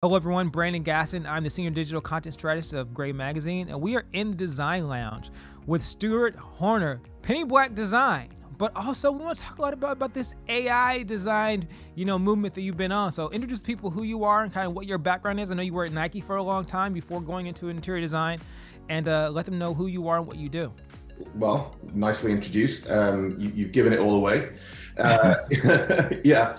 Hello, everyone. Brandon Gaston. I'm the senior digital content strategist of Gray Magazine, and we are in the Design Lounge with Stewart Horner, Penny Black Design. But also, we want to talk a lot about, about this AI designed, you know, movement that you've been on. So, introduce people who you are and kind of what your background is. I know you were at Nike for a long time before going into interior design, and uh, let them know who you are and what you do. Well, nicely introduced. Um, you, have given it all away. Uh, yeah,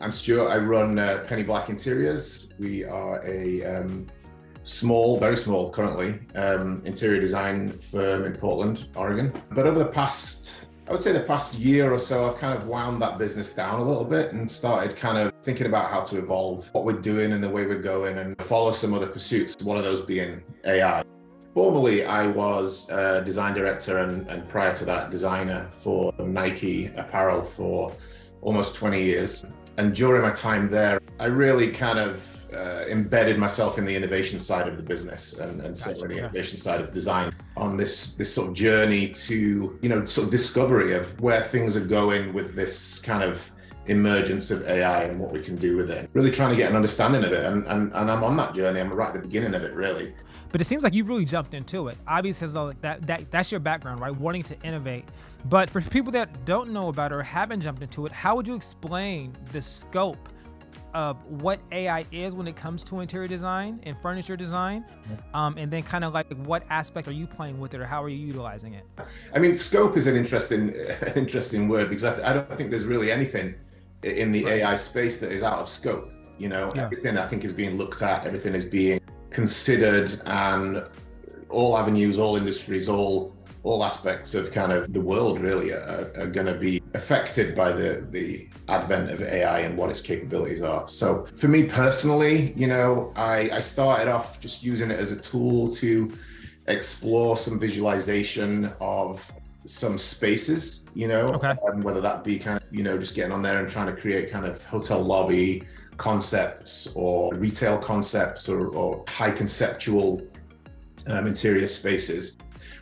I'm Stewart. I run uh, Penny Black Interiors. We are a um, small, very small currently, um, interior design firm in Portland, Oregon. But over the past, I would say the past year or so, I've kind of wound that business down a little bit and started kind of thinking about how to evolve what we're doing and the way we're going and follow some other pursuits, one of those being AI. Formerly, I was a design director and, and prior to that, designer for Nike apparel for almost 20 years. And during my time there, I really kind of uh, embedded myself in the innovation side of the business and, and certainly the innovation side of design on this this sort of journey to you know sort of discovery of where things are going with this kind of emergence of AI and what we can do with it. Really trying to get an understanding of it. And, and, and I'm on that journey. I'm right at the beginning of it, really. But it seems like you've really jumped into it. Obviously, that, that, that's your background, right? Wanting to innovate. But for people that don't know about it or haven't jumped into it, how would you explain the scope of what AI is when it comes to interior design and furniture design, um, and then kind of like what aspect are you playing with it, or how are you utilizing it? I mean, scope is an interesting, interesting word because I, I don't think there's really anything in the right. AI space that is out of scope. You know, yeah. everything I think is being looked at, everything is being considered, and all avenues, all industries, all all aspects of kind of the world really are, are going to be affected by the the advent of AI and what its capabilities are. So for me personally, you know, I, I started off just using it as a tool to explore some visualization of some spaces, you know, okay. um, whether that be kind of, you know, just getting on there and trying to create kind of hotel lobby concepts or retail concepts or, or high conceptual um, interior spaces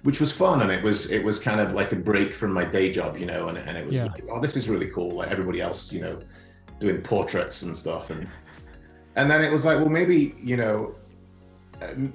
which was fun and it was it was kind of like a break from my day job you know and, and it was yeah. like oh this is really cool like everybody else you know doing portraits and stuff and and then it was like well maybe you know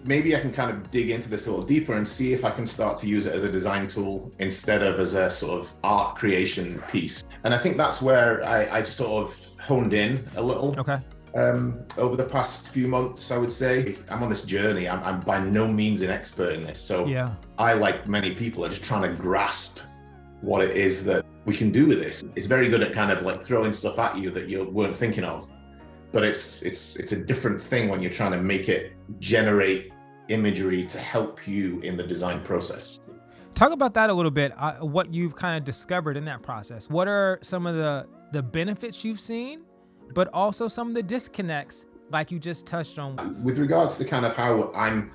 maybe I can kind of dig into this a little deeper and see if I can start to use it as a design tool instead of as a sort of art creation piece. And I think that's where I, have sort of honed in a little. Okay. Um, over the past few months, I would say I'm on this journey. I'm, I'm by no means an expert in this. So yeah. I, like many people, are just trying to grasp what it is that we can do with this. It's very good at kind of like throwing stuff at you that you weren't thinking of but it's it's it's a different thing when you're trying to make it generate imagery to help you in the design process talk about that a little bit uh, what you've kind of discovered in that process what are some of the the benefits you've seen but also some of the disconnects like you just touched on with regards to kind of how i'm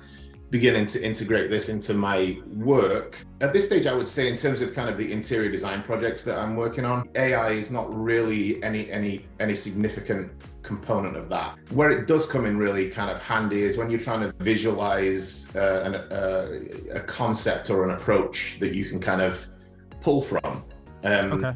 beginning to integrate this into my work. At this stage, I would say in terms of kind of the interior design projects that I'm working on, AI is not really any any any significant component of that. Where it does come in really kind of handy is when you're trying to visualize uh, an, uh, a concept or an approach that you can kind of pull from. Um, okay.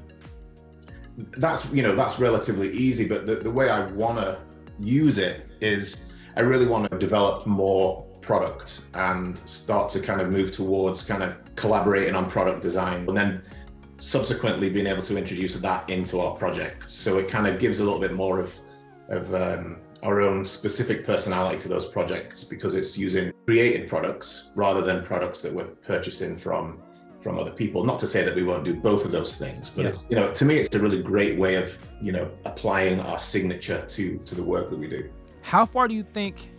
That's you know that's relatively easy, but the, the way I want to use it is I really want to develop more product and start to kind of move towards kind of collaborating on product design and then subsequently being able to introduce that into our project so it kind of gives a little bit more of of um, our own specific personality to those projects because it's using created products rather than products that we're purchasing from from other people not to say that we won't do both of those things but yeah. you know to me it's a really great way of you know applying our signature to to the work that we do how far do you think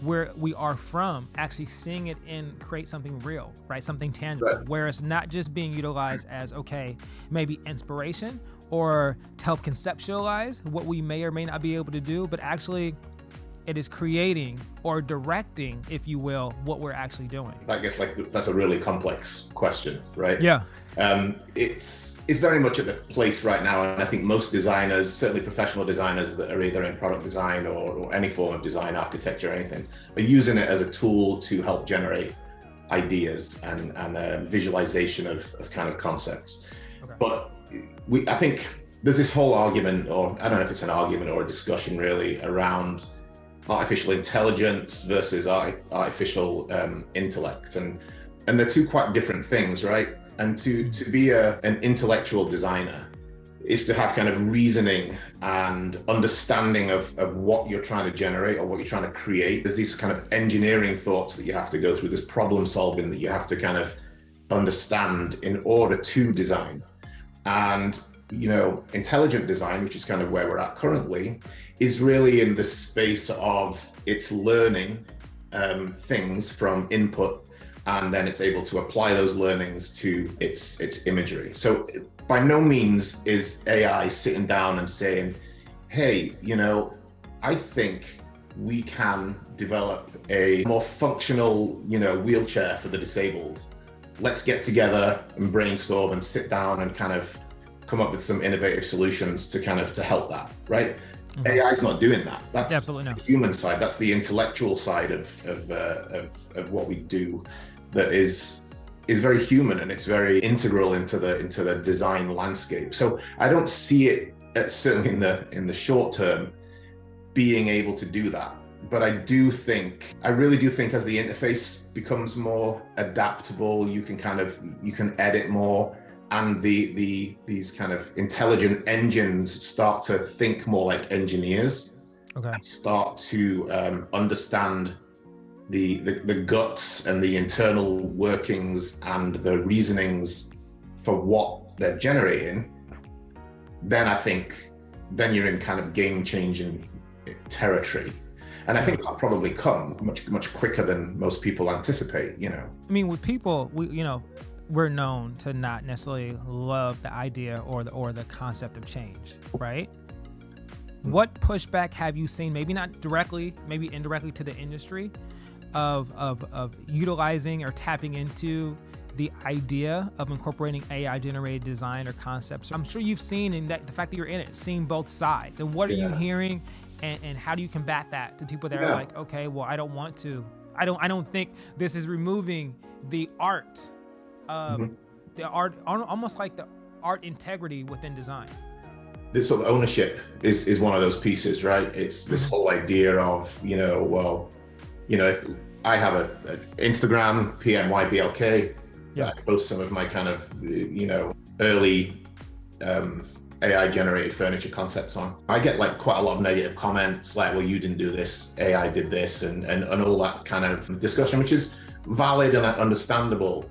where we are from actually seeing it and create something real right something tangible right. where it's not just being utilized as okay maybe inspiration or to help conceptualize what we may or may not be able to do but actually it is creating or directing if you will what we're actually doing i guess like that's a really complex question right yeah um, it's it's very much at the place right now, and I think most designers, certainly professional designers that are either in product design or, or any form of design, architecture, or anything, are using it as a tool to help generate ideas and and visualization of, of kind of concepts. Okay. But we, I think there's this whole argument, or I don't know if it's an argument or a discussion really, around artificial intelligence versus artificial um, intellect, and and they're two quite different things, right? And to to be a, an intellectual designer is to have kind of reasoning and understanding of, of what you're trying to generate or what you're trying to create. There's these kind of engineering thoughts that you have to go through, this problem solving that you have to kind of understand in order to design. And you know, intelligent design, which is kind of where we're at currently, is really in the space of it's learning um, things from input, and then it's able to apply those learnings to its its imagery. So, by no means is AI sitting down and saying, "Hey, you know, I think we can develop a more functional, you know, wheelchair for the disabled. Let's get together and brainstorm and sit down and kind of come up with some innovative solutions to kind of to help that, right? Mm-hmm. AI is not doing that. That's Absolutely the human side. That's the intellectual side of of, uh, of of what we do. That is is very human and it's very integral into the into the design landscape. So I don't see it certainly in the in the short term being able to do that. But I do think I really do think as the interface becomes more adaptable, you can kind of you can edit more and the the these kind of intelligent engines start to think more like engineers okay. and start to um, understand the, the the guts and the internal workings and the reasonings for what they're generating then i think then you're in kind of game changing territory and I think that'll probably come much much quicker than most people anticipate. You know, I mean, with people, we you know, we're known to not necessarily love the idea or the or the concept of change, right? What pushback have you seen, maybe not directly, maybe indirectly to the industry, of of, of utilizing or tapping into the idea of incorporating AI generated design or concepts? I'm sure you've seen in that the fact that you're in it, seeing both sides. And what are yeah. you hearing and, and how do you combat that to people that yeah. are like, okay, well, I don't want to. I don't I don't think this is removing the art um, mm-hmm. the art, almost like the art integrity within design. This sort of ownership is is one of those pieces, right? It's this mm-hmm. whole idea of you know, well, you know, if I have a, a Instagram PNYBLK. Yeah. I post some of my kind of you know early um, AI generated furniture concepts on. I get like quite a lot of negative comments like, well, you didn't do this, AI did this, and, and, and all that kind of discussion, which is valid and understandable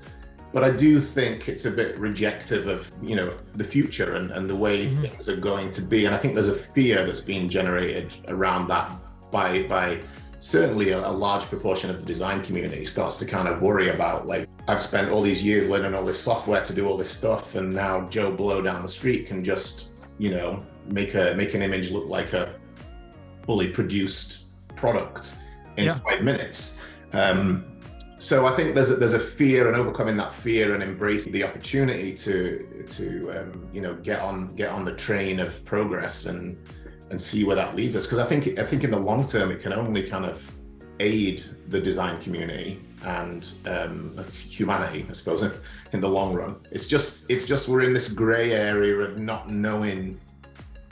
but I do think it's a bit rejective of you know the future and, and the way mm-hmm. things are going to be. And I think there's a fear that's being generated around that by by certainly a, a, large proportion of the design community starts to kind of worry about like I've spent all these years learning all this software to do all this stuff, and now Joe Blow down the street can just you know make a make an image look like a fully produced product in yeah. five minutes. Um, so I think there's a, there's a fear and overcoming that fear and embracing the opportunity to to um, you know get on get on the train of progress and and see where that leads us because I think I think in the long term it can only kind of aid the design community and um, humanity I suppose in, in the long run it's just it's just we're in this gray area of not knowing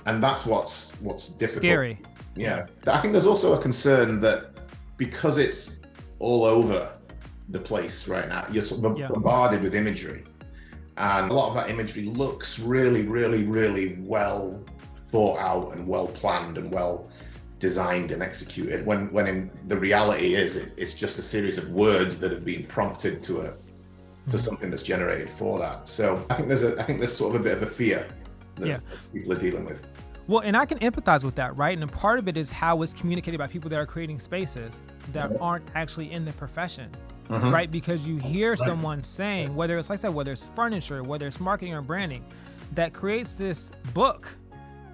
and that's what's what's difficult scary yeah I think there's also a concern that because it's all over the place right now. You're sort of yeah. bombarded with imagery. And a lot of that imagery looks really, really, really well thought out and well planned and well designed and executed. When when in the reality is it, it's just a series of words that have been prompted to a to mm-hmm. something that's generated for that. So I think there's a I think there's sort of a bit of a fear that yeah. people are dealing with. Well, and I can empathize with that, right? And a part of it is how it's communicated by people that are creating spaces that aren't actually in the profession mm-hmm. right? Because you hear right. someone saying, whether it's like I said, whether it's furniture, whether it's marketing or branding, that creates this book,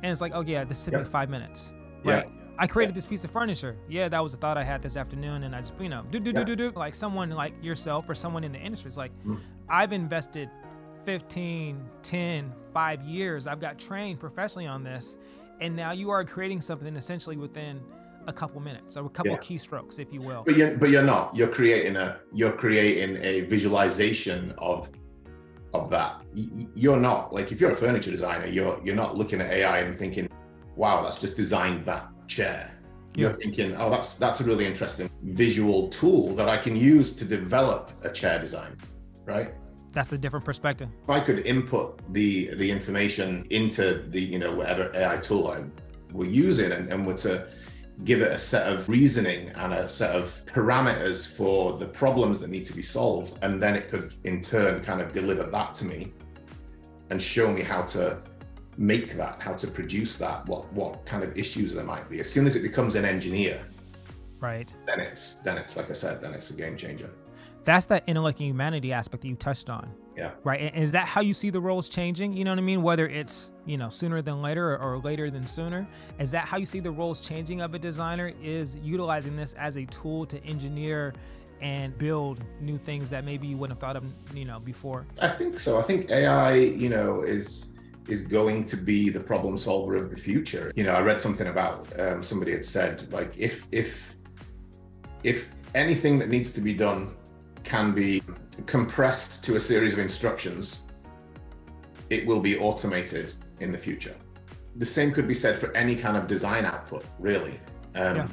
and it's like, oh yeah, this took me five minutes, right? Yeah. I created this piece of furniture. Yeah, that was a thought I had this afternoon, and I just, you know, do do do do do. Like someone like yourself or someone in the industry is like, mm-hmm. I've invested 15, 10, 5 years. I've got trained professionally on this, and now you are creating something essentially within a couple minutes or a couple yeah. keystrokes, if you will. But you're, but you're not. You're creating a you're creating a visualization of of that. You're not like if you're a furniture designer, you're you're not looking at AI and thinking, "Wow, that's just designed that chair." you're thinking, oh, that's that's a really interesting visual tool that I can use to develop a chair design, right? That's the different perspective. If I could input the the information into the you know whatever AI tool I were using and, and were to give it a set of reasoning and a set of parameters for the problems that need to be solved, and then it could in turn kind of deliver that to me and show me how to make that, how to produce that, what what kind of issues there might be. As soon as it becomes an engineer, right, then it's then it's like I said, then it's a game changer. That's that intellect and humanity aspect that you touched on. Yeah. Right. And is that how you see the roles changing? You know what I mean? Whether it's, you know, sooner than later or, or later than sooner. Is that how you see the roles changing of a designer? Is utilizing this as a tool to engineer and build new things that maybe you wouldn't have thought of, you know, before? I think so. I think AI, you know, is is going to be the problem solver of the future. You know, I read something about um, somebody had said like if if if anything that needs to be done can be compressed to a series of instructions, it will be automated in the future. The same could be said for any kind of design output, really. Um, yeah.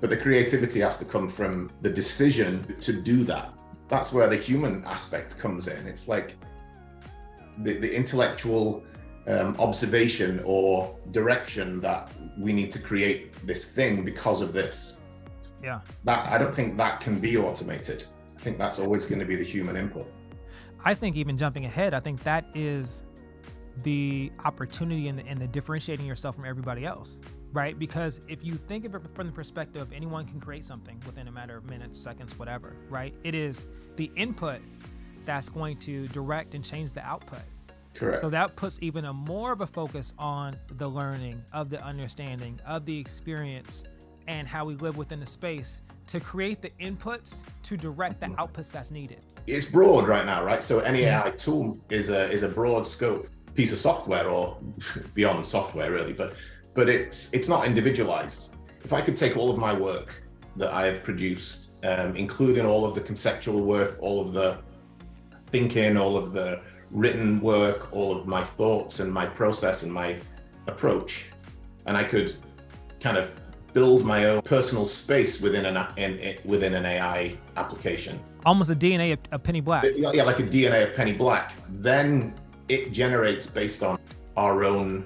But the creativity has to come from the decision to do that. That's where the human aspect comes in. It's like the, the intellectual um, observation or direction that we need to create this thing because of this. Yeah. That I don't think that can be automated. I think that's always going to be the human input. I think even jumping ahead, I think that is the opportunity and the, and the differentiating yourself from everybody else, right? Because if you think of it from the perspective of anyone can create something within a matter of minutes, seconds, whatever, right? It is the input that's going to direct and change the output. Correct. So that puts even a more of a focus on the learning, of the understanding, of the experience, and how we live within the space to create the inputs to direct the outputs that's needed. It's broad right now, right? So any AI tool is a is a broad scope piece of software or beyond software really, but but it's it's not individualized. If I could take all of my work that I have produced, um, including all of the conceptual work, all of the thinking, all of the written work, all of my thoughts and my process and my approach. And I could kind of build my own personal space within an in, within an AI application. Almost the DNA of, of Penny Black. Yeah, like a DNA of Penny Black. Then it generates based on our own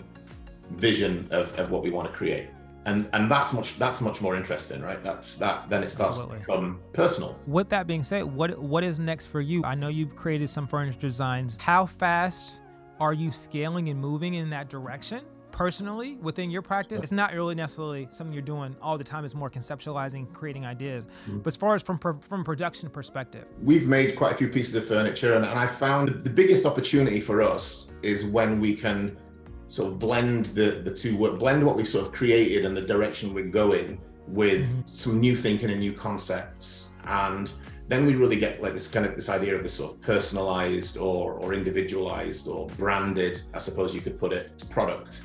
vision of, of what we want to create and and that's much that's much more interesting right? That's that then it starts Absolutely. to become personal. With that being said what what is next for you? I know you've created some furniture designs. How fast are you scaling and moving in that direction? Personally within your practice it's not really necessarily something you're doing all the time. It's more conceptualizing creating ideas. Mm-hmm. but as far as from from production perspective. We've made quite a few pieces of furniture and, and i found the biggest opportunity for us is when we can sort of blend the the two work, blend what we've sort of created and the direction we're going with mm-hmm. some new thinking and new concepts. And then we really get like this kind of this idea of this sort of personalized or or individualized or branded i suppose you could put it product.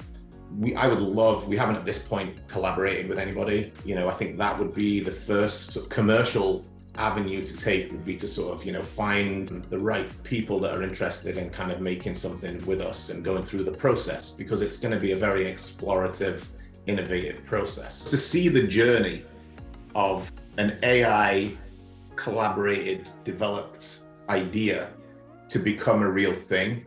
We i would love we haven't at this point collaborated with anybody. You know i think that would be the first sort of commercial avenue to take would be to sort of you know find the right people that are interested in kind of making something with us and going through the process because it's going to be a very explorative innovative process. To see the journey of an ai collaborated developed idea to become a real thing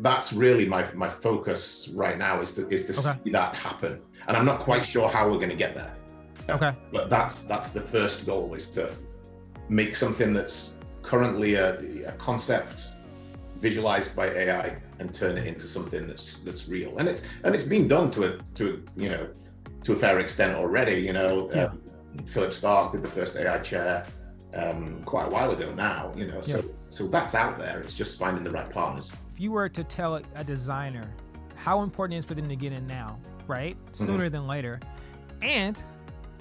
that's really my my focus right now is to is to okay. see that happen. And i'm not quite sure how we're going to get there. Okay. But that's that's the first goal is to make something that's currently a, a concept visualized by AI and turn it into something that's that's real. And it's and it's been done to a to a, you know to a fair extent already. You know, yeah. um, Philippe Starck did the first AI chair um, quite a while ago now. You know, so yeah. so that's out there. It's just finding the right partners. If you were to tell a designer how important it is for them to get in now, right, sooner mm-hmm. than later, and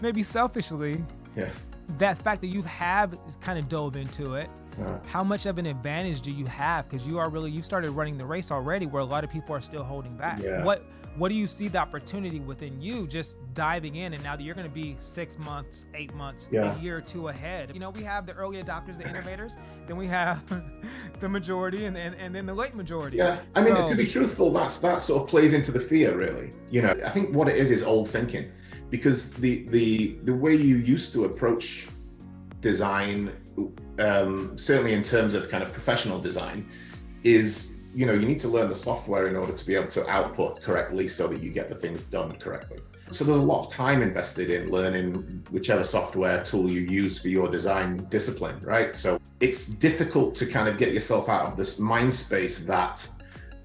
maybe selfishly, yeah that fact that you have kind of dove into it yeah. how much of an advantage do you have? Because you are really you started running the race already where a lot of people are still holding back. Yeah. what what do you see the opportunity within you just diving in and now that you're going to be six months eight months yeah. a year or two ahead? You know we have the early adopters the innovators then we have the majority and, and, and then the late majority. Yeah. I mean so, to be truthful that's that sort of plays into the fear really. You know i think what it is is old thinking because the the the way you used to approach design, um, certainly in terms of kind of professional design, is you know you need to learn the software in order to be able to output correctly so that you get the things done correctly. So there's a lot of time invested in learning whichever software tool you use for your design discipline, right? So it's difficult to kind of get yourself out of this mind space that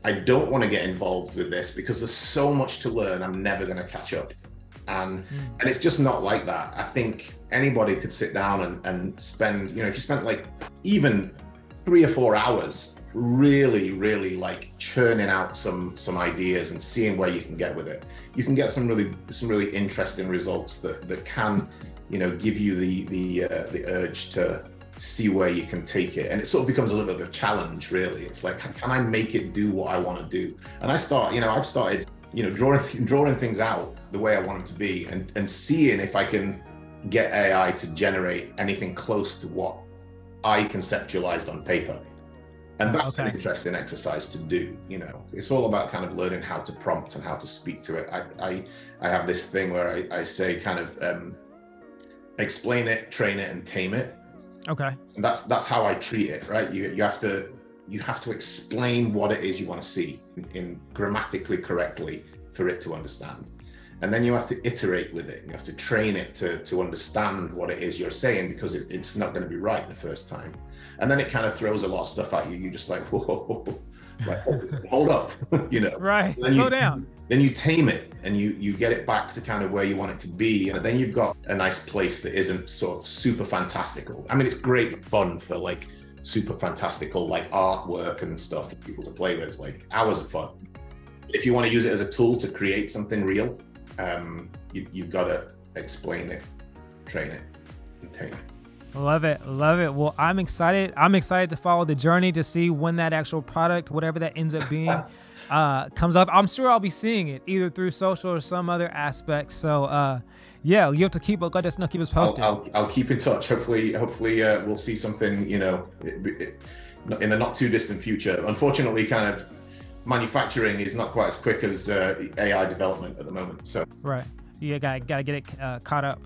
I don't want to get involved with this because there's so much to learn. I'm never going to catch up. And mm. and it's just not like that. I think anybody could sit down and, and spend, you know, if you spent like even three or four hours really really like churning out some some ideas and seeing where you can get with it you can get some really some really interesting results that that can you know give you the the uh, the urge to see where you can take it and it sort of becomes a little bit of a challenge really it's like can i make it do what i want to do and i start you know i've started you know drawing drawing things out the way i want them to be and and seeing if i can get ai to generate anything close to what i conceptualized on paper. And that's okay. an interesting exercise to do you know. It's all about kind of learning how to prompt and how to speak to it. I i, I have this thing where I, I say kind of um, explain it train it and tame it. Okay. And that's that's how i treat it right? You you have to you have to explain what it is you want to see in, grammatically correctly for it to understand. And then you have to iterate with it you have to train it to to understand what it is you're saying because it, it's not going to be right the first time. And then it kind of throws a lot of stuff at you you're just like whoa like oh, hold up you know? Right slow you, down. then you tame it and you you get it back to kind of where you want it to be and then you've got a nice place that isn't sort of super fantastical. I mean it's great fun for like super fantastical like artwork and stuff for people to play with like hours of fun if you want to use it as a tool to create something real um, you, you've got to explain it, train it, and tame it. Love it, love it. Well, I'm excited. I'm excited to follow the journey to see when that actual product, whatever that ends up being, uh, comes up. I'm sure I'll be seeing it either through social or some other aspect. So, uh, yeah, you have to keep let us know, keep us posted. I'll, I'll, I'll keep in touch. Hopefully, hopefully uh, we'll see something. You know, in the not too distant future. Unfortunately, kind of manufacturing is not quite as quick as uh, AI development at the moment. So right, you got got to get it uh, caught up.